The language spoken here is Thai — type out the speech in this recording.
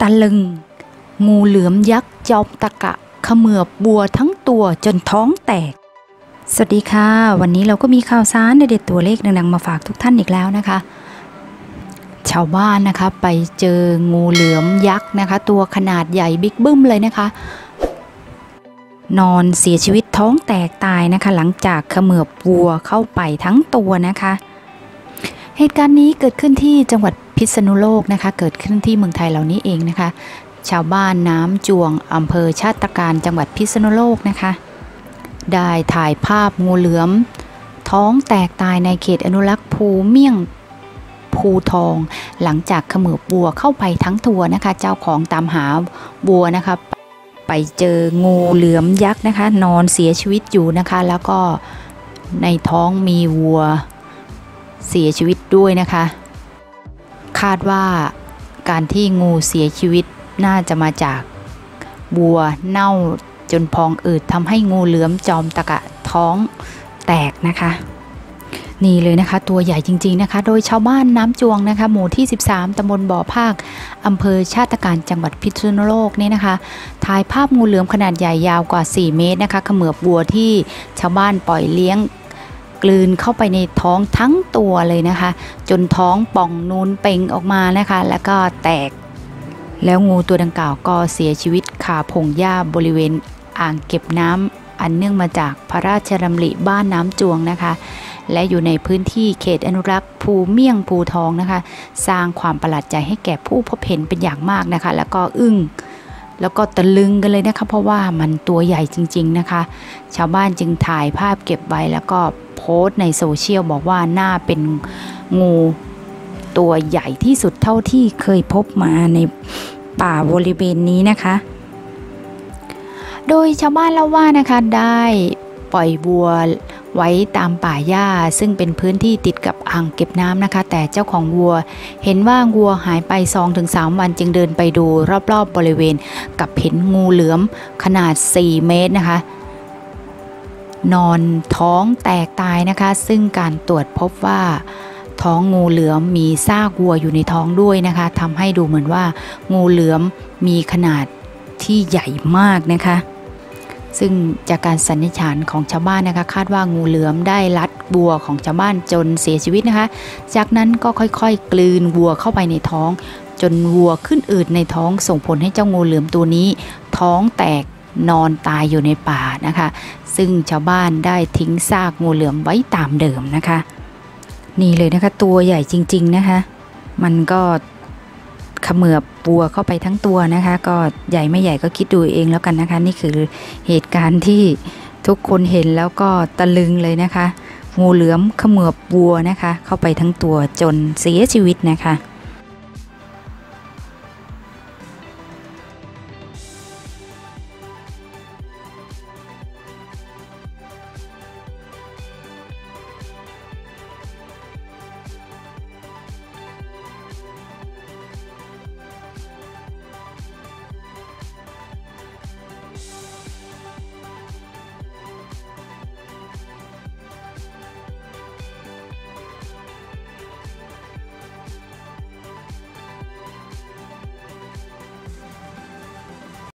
ตะลึง งูเหลือมยักษ์จอมตะกะเขมือบบัวทั้งตัวจนท้องแตก สวัสดีค่ะ วันนี้เราก็มีข่าวสารเด็ดตัวเลขดังๆมาฝากทุกท่านอีกแล้วนะคะ ชาวบ้านนะคะไปเจองูเหลือมยักษ์นะคะ ตัวขนาดใหญ่บิ๊กบึ้มเลยนะคะ นอนเสียชีวิตท้องแตกตายนะคะ หลังจากเขมือบวัวเข้าไปทั้งตัวนะคะเหตุการณ์นี้เกิดขึ้นที่จังหวัด พิษณุโลกนะคะ เกิดขึ้นที่เมืองไทยเหล่านี้เองนะคะ ชาวบ้านน้ำจวงอำเภอชาติการจังหวัดพิษณุโลกนะคะ ได้ถ่ายภาพงูเหลือม ท้องแตกตายในเขตอนุรักษ์ภูเมี่ยงภูทอง หลังจากขมือบัวเข้าไปทั้งตัวนะคะ เจ้าของตามหาวัวนะคะ ไปเจองูเหลือมยักษ์นะคะ นอนเสียชีวิตอยู่นะคะ แล้วก็ในท้องมีวัวเสียชีวิตด้วยนะคะ คาดว่าการที่งูเสียชีวิตน่าจะมาจากวัวเน่าจนพองอืดทำให้งูเหลือมจอมตะกะท้องแตกนะคะนี่เลยนะคะ ตัวใหญ่จริง ๆนะคะ โดยชาวบ้านน้ำจวงนะคะ หมู่ที่ 13 ตำบลบ่อภาคอำเภอชาติการจังหวัดพิษณุโลกนี่นะคะ ถ่ายภาพงูเหลือมขนาดใหญ่ยาวกว่า 4 เมตรนะคะเขมือบวัวที่ชาวบ้านปล่อยเลี้ยง กลืนเข้าไปในท้องทั้งตัวเลยนะคะ จนท้องป่องนูนเป่งออกมานะคะ แล้วก็แตก แล้วงูตัวดังกล่าวก็เสียชีวิตคาพงหญ้าบริเวณอ่างเก็บน้ำอันเนื่องมาจากพระราชดำริบ้านน้ำจวงนะคะ และอยู่ในพื้นที่เขตอนุรักษ์ภูเมี่ยงภูทองนะคะ สร้างความประหลาดใจให้แก่ผู้พบเห็นเป็นอย่างมากนะคะ แล้วก็อึ้ง แล้วก็ตะลึงกันเลยนะคะ เพราะว่ามันตัวใหญ่จริง ๆนะคะ ชาวบ้านจึงถ่ายภาพเก็บไว้แล้วก็โพสต์ในโซเชียลบอกว่าหน่าเป็นงูตัวใหญ่ที่สุดเท่าที่เคยพบมาในป่าบริเวณนี้นะคะ โดยชาวบ้านเล่าว่านะคะได้ปล่อยวัว ไว้ตามป่าหญ้าซึ่งเป็นพื้นที่ติดกับอ่างเก็บน้ำนะคะ แต่เจ้าของวัว เห็นว่าวัวหายไป 2-3 วันจึงเดินไปดูรอบๆบบริเวณ กับเห็นงูเหลือมขนาด 4 เมตรนะคะ นอนท้องแตกตายนะคะ ซึ่งการตรวจพบว่าท้องงูเหลือมมีซากวัวอยู่ในท้องด้วยนะคะทำให้ดูเหมือนว่า งูเหลือมมีขนาดที่ใหญ่มากนะคะ ซึ่งจากการสันนิษฐานของชาวบ้านนะคะคาดว่างูเหลือมได้ลัดวัวของชาวบ้านจนเสียชีวิตนะคะ จากนั้นก็ค่อยๆ กลืนวัวเข้าไปในท้อง จนวัวขึ้นอืดในท้องส่งผลให้เจ้างูเหลือมตัวนี้ ท้องแตกนอนตายอยู่ในป่านะคะ ซึ่งชาวบ้านได้ทิ้งซากงูเหลือมไว้ตามเดิมนะคะ นี่เลยนะคะตัวใหญ่จริง ๆนะคะ มันก็ เขมือบวัวเข้าไปทั้งตัวนะคะ ก็ใหญ่ไม่ใหญ่ก็คิดดูเองแล้วกันนะคะ นี่คือเหตุการณ์ที่ทุกคนเห็นแล้วก็ตะลึงเลยนะคะ งูเหลือมเขมือบวัวนะคะ เข้าไปทั้งตัวจนเสียชีวิตนะคะ